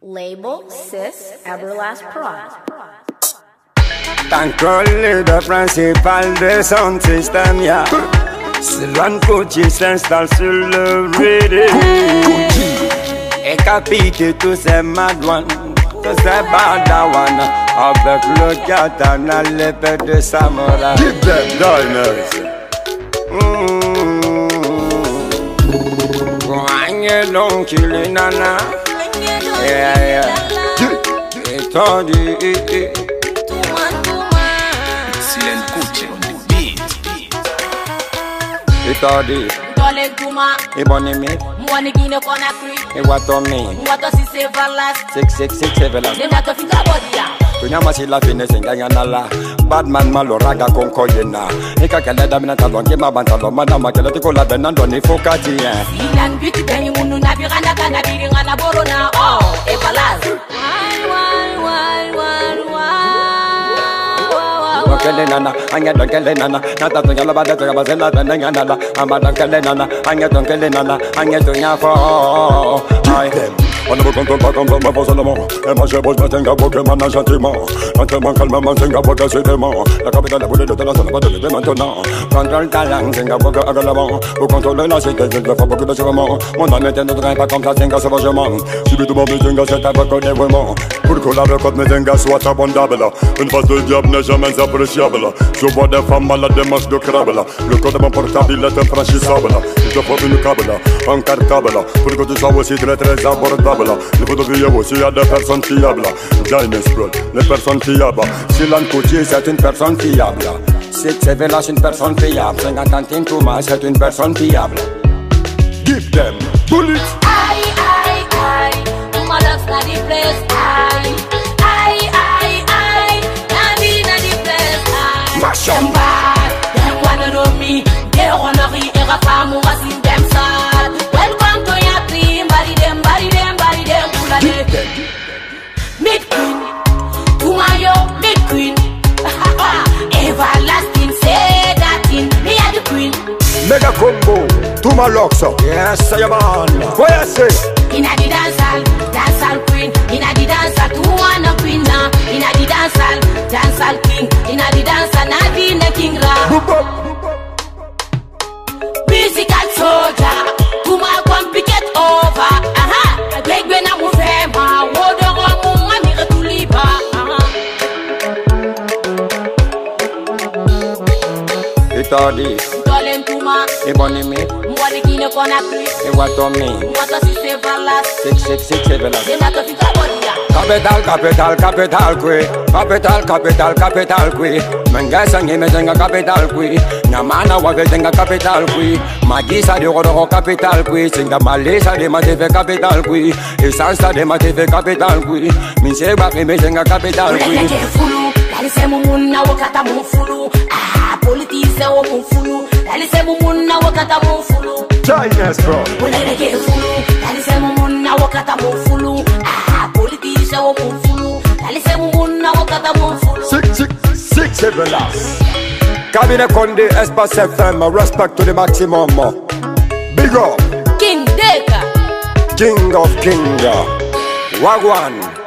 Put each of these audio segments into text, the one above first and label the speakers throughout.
Speaker 1: Label Sis Everlast Prod.
Speaker 2: Tant que le principal de son système, ya. Sylvain Gucci s'installe sur le ready. Et capite tous ces madouanes, tous ces badawan. Avec le katana, l'épée de samouraï. Keep them diners. Donc il est nana. Yeah, yeah.
Speaker 3: Excellent coaching on the.
Speaker 4: Oh, wai.
Speaker 2: Dokele nana, anya dokele nana. Nata tunya la bada tuya bazela tena nyanala Ama dokele nana, anya dokele nana Anya tunya fo Ay
Speaker 5: On ne me contrôle pas comme me pose le Et moi je bouge, me tenga que maintenant gentiment Lentement, calmement, tenga boque décidément La capitale est boulée de la zone, pas de lever maintenant.
Speaker 2: Contrôle ta langue, singa boka
Speaker 5: Agalement, pour contrôler la cité, je fais beaucoup de chevements Mon âme ne train pas comme ça, singa sauvagement Subitement, mes tenga, c'est un peu connu vraiment. Pour que la récolte, mes tenga soit abondable. Une face de diable n'est jamais appréciable. Je vois des femmes malades, des manches de crabe Le code de mon portable est infranchissable Je faut une câble, un cartable Pour que tu sois aussi très très abordable Il faut te fier aussi à des personnes fiables James Sproul, les personnes fiables
Speaker 2: Silan Kuti, c'est une personne fiable. Six Sevilla, c'est une personne fiable. Cinquantin Touma, c'est une personne fiable.
Speaker 5: Give them bullets
Speaker 4: Ai, ai, ai. Uma loves na the place. Ai, ai, ai, ai. Na di na the place. Ai.
Speaker 2: Mash.
Speaker 4: Them bad, them wanna know me. They wanna be a famu them sad. Welcome to your team. Body them, body them, body them. Kula de. Mid queen. Tumayo, mid queen. Everlasting, say that in. Me are the queen.
Speaker 5: Mega combo, Tuma Locks
Speaker 2: Yes, I am on.
Speaker 5: What you say?
Speaker 4: Inna the dance hall, dance hall queen. Inna the dance hall, two one a queen now. Inna the dance hall, dance hall king. Inna the dance hall, Nadine the king ra.
Speaker 2: Et t'as dit,
Speaker 4: Dole kuma,
Speaker 2: et bon aimé,
Speaker 4: mwani kine Conakry.
Speaker 2: et what on me.
Speaker 4: Mwato si se valas,
Speaker 2: six, seven.
Speaker 4: dena to fika bodia.
Speaker 2: Capital, capital, capital, kwe. Capital, capital, capital, kwe. Menga sangi mezenga capital, kwe. Nyamana wage zenga capital, kwe. Magisa de rodoro capital, kwe. Singa malesa de mateve capital, kwe. Esansa de mateve capital, kwe. Mise baki mezenga capital, kwe.
Speaker 4: Uleleke fulu, dalise mumuna wakata mufulu. Ah, politise wo mufulu, dalise mumuna wakata mufulu.
Speaker 5: Chinese bro
Speaker 4: Uleleke fulu, dalise mumuna wakata mufulu. Ah, politise wo mufulu, dalise mumuna wakata mufulu.
Speaker 5: Six, six, six, seven last
Speaker 2: Cabinet Condé, Espace FM, respect to the maximum.
Speaker 5: Big up
Speaker 4: King Deka,
Speaker 2: King of King. Wagwan.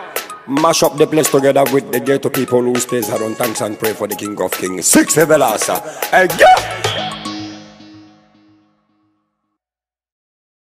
Speaker 2: Mash up the place together with the ghetto people who stays around. Thanks and pray for the King of Kings. Six Evelasa. Hey, yeah.